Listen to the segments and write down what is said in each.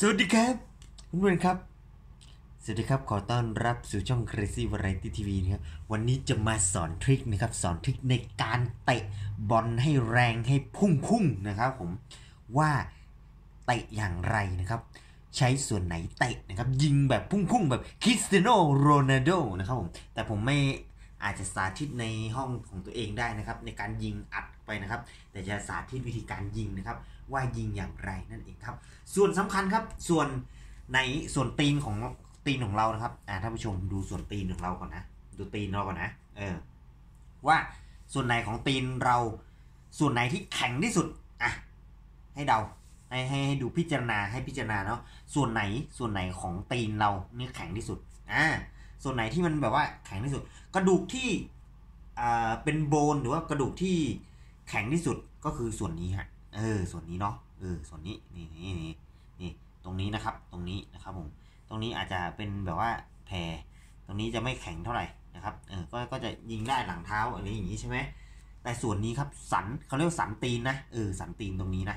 สวัสดีครับเพื่อนๆครับ สวัสดีครับ ขอต้อนรับสู่ช่อง Crazy Variety TV นะครับ วันนี้จะมาสอนทริคนะครับ สอนทริคในการเตะบอลให้แรงให้พุ่งๆนะครับผม ว่าเตะอย่างไรนะครับ ใช้ส่วนไหนเตะนะครับ ยิงแบบพุ่งๆ แบบคริสเตียโนโรนัลโดนะครับผม แต่ผมไม่อาจจะสาธิตในห้องของตัวเองได้นะครับ ในการยิงอัด ไปนะครับ แต่จะสาธิตวิธีการยิงนะครับ ว่ายิงอย่างไรนั่นเองครับ ส่วนสำคัญครับส่วนในส่วนตีนของตีนของเรานะครับอ่าท่านผู้ชมดูส่วนตีนของเราก่อนนะ ดูตีนเราก่อนนะเออว่าส่วนไหนของตีนเรา ส่วนไหนที่แข็งที่สุดอะให้เดาให้ให้ให้ดูพิจารณาให้พิจารณาเนาะส่วนไหนส่วนไหนของตีนเราเนี่ยแข็งที่สุดอ่าส่วนไหนที่มันแบบว่าแข็งที่สุด กระดูกที่อ่าเป็นโบนหรือว่ากระดูกที่ แข็งที่สุดก็คือส่วนนี้ฮะเออส่วนนี้เนาะเออส่วนนี้นี่นี่นี่นี่ตรงนี้นะครับตรงนี้นะครับผมตรงนี้อาจจะเป็นแบบว่าแพรตรงนี้จะไม่แข็งเท่าไหร่นะครับเออก็ก็จะยิงได้หลังเท้าอะไรอย่างนี้ใช่ไหมแต่ส่วนนี้ครับสันเขาเรียกสันตีนนะเออสันตีนตรงนี้นะ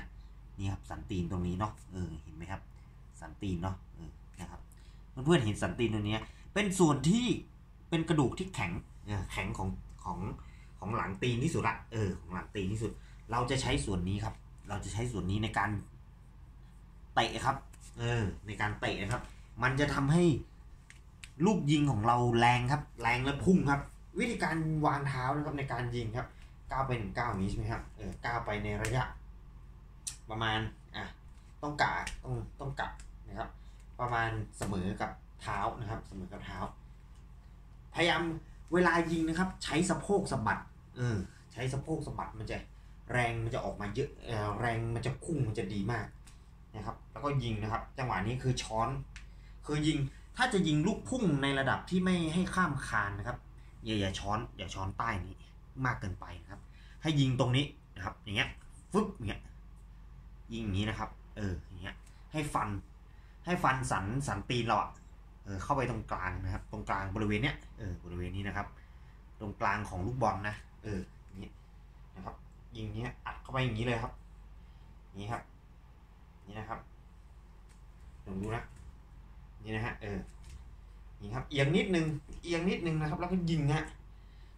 นี่ครับสันตีนตรงนี้เนาะเออเห็นไหมครับ สันตีนเนาะเออนะครับเพื่อนๆเห็นสันตีนตรงนี้ เป็นส่วนที่เป็นกระดูกที่แข็งแข็งของ งของหลังตีนที่สุดละเออของหลังตีนที่สุด เราจะใช้ส่วนนี้ครับ เราจะใช้ส่วนนี้ในการเตะครับ เออ ในการเตะนะครับ มันจะทำให้ลูกยิงของเราแรงครับ แรงและพุ่งครับ วิธีการวางเท้านะครับในการยิงครับก้าวไปหนึ่งก้าวนี้ใช่ไหมครับเออก้าวไปในระยะ ประมาณอะต้องกะต้องต้องกะนะครับ ประมาณเสมอกับเท้านะครับ เสมอกับเท้า พยายามเวลายิงนะครับ ใช้สะโพกสะบัด ออใช้สะโพกสะบัดมันจะแรงมันจะออกมาเยอะแรงมันจะพุ่งมันจะดีมากนะครับ แล้วก็ยิงนะครับ จังหวะนี้คือช้อน คือยิงถ้าจะยิงลูกพุ่งในระดับที่ไม่ให้ข้ามคานนะครับอย่าอย่าช้อนอย่าช้อนใต้นี้มากเกินไปนะครับ ให้ยิงตรงนี้นะครับ อย่างเงี้ยฟึบอย่างเงี้ยยิงอย่างนี้นะครับ เอออย่างเงี้ยให้ฟัน ให้ฟันสันสันตีนเราอะเออเข้าไปตรงกลางนะครับ ตรงกลางบริเวณเนี้ยเออบริเวณนี้นะครับ ตรงกลางของลูกบอลนะ เอออย่างนี้นะครับ ยิงเนี้ยอัดเข้าไปอย่างนี้เลยครับนี่ครับ นี่นะครับลองดูนะนี่นะฮะเออนี่ครับเอียงนิดนึงเอียงนิดนึงนะครับ แล้วก็ยิงฮะ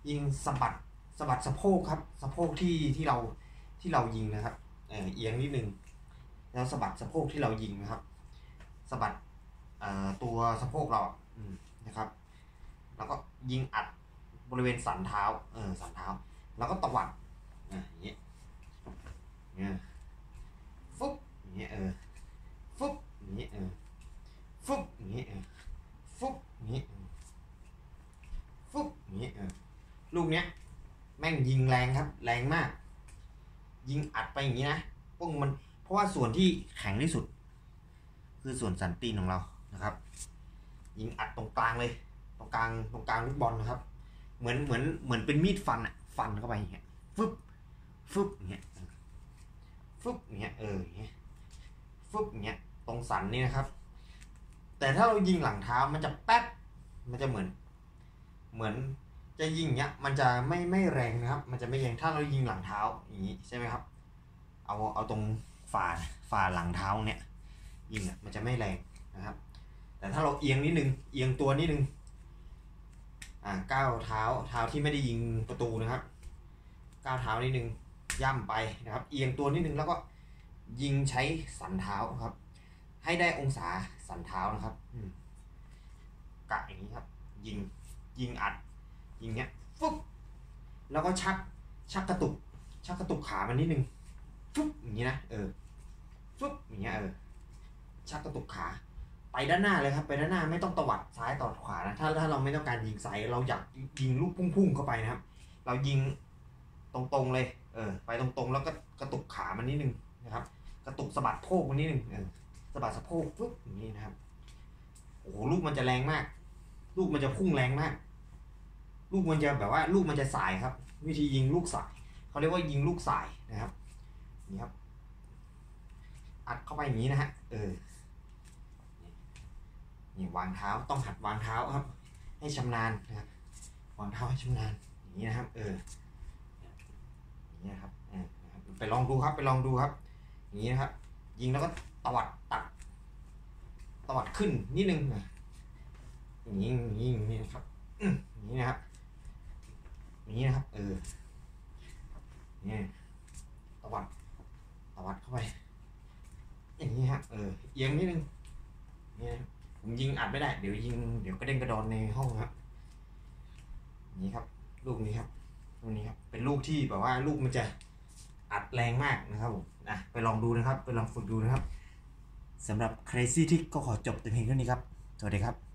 ยิงสะบัดสะบัดสะโพกครับสะโพกที่ที่เราที่เรายิงนะครับเออเอียงนิดนึงแล้วสะบัดสะโพกที่เรายิงนะครับสะบัดตัวสะโพกเราอืมนะครับ แล้วก็ยิงอัด บริเวณสันเท้า เออสันเท้า แล้วก็ตวัดอะอย่างเงี้ยเนี่ยฟึบอย่างเงี้ยเออฟึบอย่างเงี้ยเออฟึบอย่างเงี้ยเออฟึบอย่างเงี้ยเออฟึบอย่างเงี้ยเออลูกเนี้ยแม่งยิงแรงครับ แรงมาก ยิงอัดไปอย่างนี้นะพวกมัน เพราะว่าส่วนที่แข็งที่สุด คือส่วนสันตีนของเรานะครับ ยิงอัดตรงกลางเลย ตรงกลางตรงกลางลูกบอลนะครับ เหมือนเหมือนเหมือนเป็นมีดฟันอะฟันเข้าไปอย่างเงี้ยฟึบฟึบอย่างเงี้ยฟึบอย่างเงี้ยเอออย่างเงี้ยฟึบอย่างเงี้ยตรงสันนี่นะครับ แต่ถ้าเรายิงหลังเท้ามันจะแป๊บมันจะเหมือน เหมือนจะยิงอย่างเงี้ยมันจะไม่ไม่แรงนะครับ มันจะไม่แรงถ้าเรายิงหลังเท้าอย่างงี้ใช่ไหมครับ เอาเอาตรงฝ่าฝ่าหลังเท้าเนี่ยยิงอะมันจะไม่แรงนะครับ แต่ถ้าเราเอียงนิดนึงเอียงตัวนิดนึง อ่าก้าวเท้าเท้าที่ไม่ได้ยิงประตูนะครับก้าวเท้านิดนึงย่ำไปนะครับ เอียงตัวนิดนึงแล้วก็ยิงใช้สันเท้าครับ ให้ได้องศาสันเท้านะครับกะอย่างนี้ครับ ยิงยิงอัด ยิงเนี้ยฟึบแล้วก็ชักชักกระตุก ชักกระตุกขามันนิดนึงฟึบอย่างนี้นะเออฟึบอย่างเงี้ยเออชักกระตุกขา ไปด้านหน้าเลยครับ ไปด้านหน้าไม่ต้องตวัดซ้ายตวัดขวานะถ้าถ้าเราไม่ต้องการยิงไซส์เราอยากยิงลูกพุ่งๆเข้าไปนะครับ เรายิงตรงๆเลย เออ ไปตรงๆ แล้วก็กระตุกขามันนิดนึงนะครับ กระตุกสะบัดโพกมันนิดนึงเออสะบัดสะโพกปุ๊บอย่างนี้นะครับโอ้โหลูกมันจะแรงมาก ลูกมันจะพุ่งแรงมาก ลูกมันจะแบบว่า ลูกมันจะสายครับ วิธียิงลูกสายเขาเรียกว่ายิงลูกสายนะครับนี่ครับ อัดเข้าไปอย่างนี้นะฮะเออ นี่วางเท้าต้องหัดวางเท้าครับ ให้ชำนาญนะครับวางเท้าให้ชำนาญอย่างนี้นะครับ เอออย่างนี้ครับออนะครับไปลองดูครับไปลองดูครับ อย่างนี้นะครับ ยิงแล้วก็ตวัดตัดตวัดขึ้นนิดนึงนะอย่างนี้อย่างนี้อย่างนี้นะครับอย่างนี้นะครับอย่างนี้นะครับ เออนี่ตวัดตวัดเข้าไป อย่างนี้ฮะเออเอียงนิดนึงนี่นะครับ ผมยิงอัดไม่ได้ เดี๋ยวยิงเดี๋ยวกระเด้งกระดอนในห้องครับนี่ครับ ลูกนี้ครับลูกนี้ครับ เป็นลูกที่แบบว่าลูกมันจะอัดแรงมากนะครับผมอะไปลองดูนะครับ ไปลองฝึกดูนะครับสำหรับ Crazy ที่ก็ขอจบแต่เพียงเท่านี้ครับ สวัสดีครับ